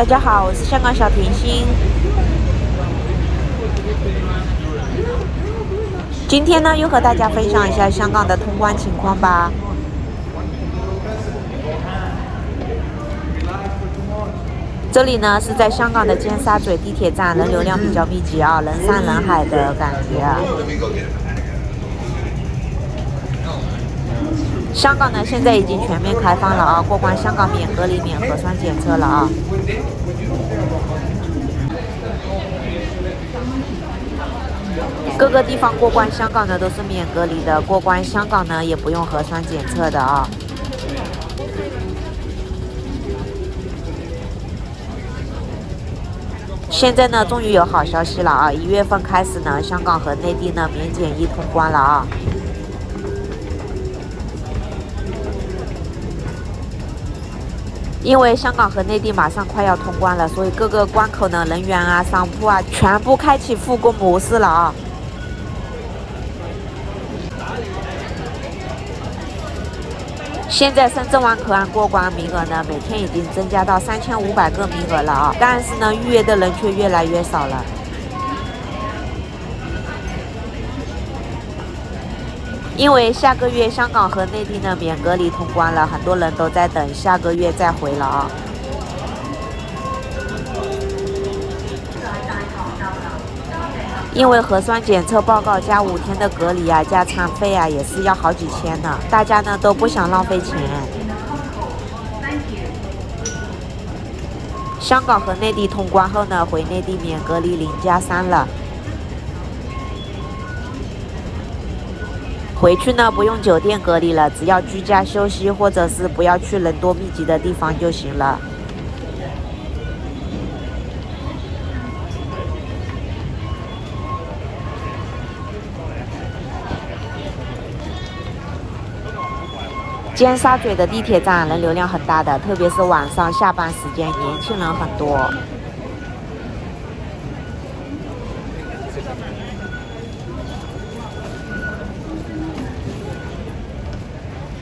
大家好，我是香港小甜心。今天呢，又和大家分享一下香港的通关情况吧。这里呢是在香港的尖沙咀地铁站，人流量比较密集啊，人山人海的感觉。香港呢现在已经全面开放了啊，过关香港免隔离、免核酸检测了啊。各个地方过关香港呢都是免隔离的，过关香港呢也不用核酸检测的啊。现在呢，终于有好消息了啊！一月份开始呢，香港和内地呢免检疫通关了啊。因为香港和内地马上快要通关了，所以各个关口呢，人员啊、商铺啊，全部开启复工模式了啊。现在深圳湾口岸过关名额呢，每天已经增加到三千五百个名额了啊！但是呢，预约的人却越来越少了。因为下个月香港和内地呢免隔离通关了，很多人都在等下个月再回了啊。因为核酸检测报告加五天的隔离啊，加餐费啊，也是要好几千呢。大家呢都不想浪费钱。香港和内地通关后呢，回内地免隔离零加三了。回去呢不用酒店隔离了，只要居家休息或者是不要去人多密集的地方就行了。尖沙咀的地铁站人流量很大的，特别是晚上下班时间，年轻人很多。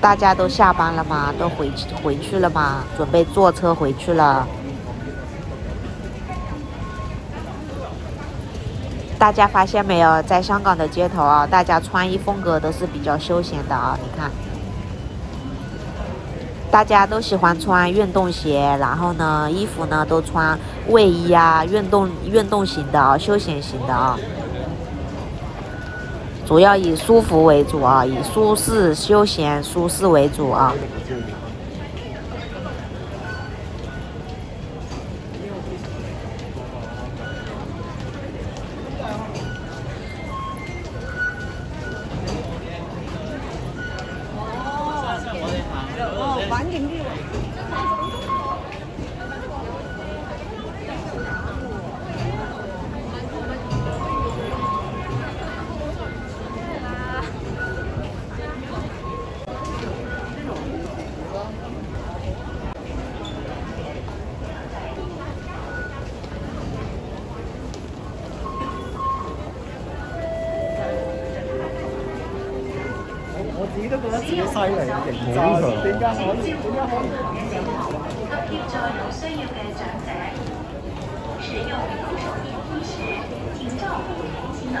大家都下班了吗？都回去回去了吗？准备坐车回去了。大家发现没有，在香港的街头啊，大家穿衣风格都是比较休闲的啊，你看。大家都喜欢穿运动鞋，然后呢，衣服呢都穿卫衣啊，运动运动型的啊，休闲型的啊，主要以舒服为主啊，以舒适、休闲、舒适为主啊。自己都覺得自己犀利，型好強。點解可以？點解可以？急協助有需要嘅長者。使用扶手電梯時，請照顧年輕的兒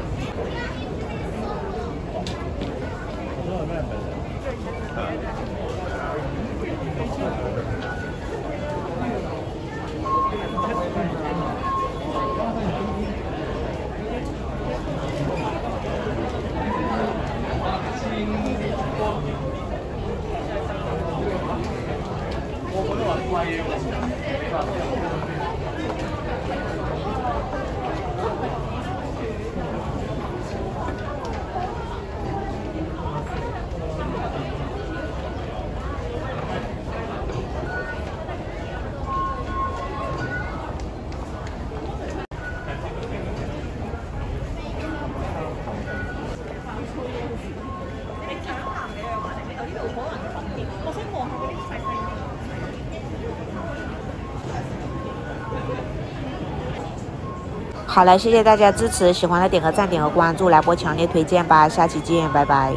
好了，谢谢大家支持，喜欢的点个赞，点个关注，来波强烈推荐吧，下期见，拜拜。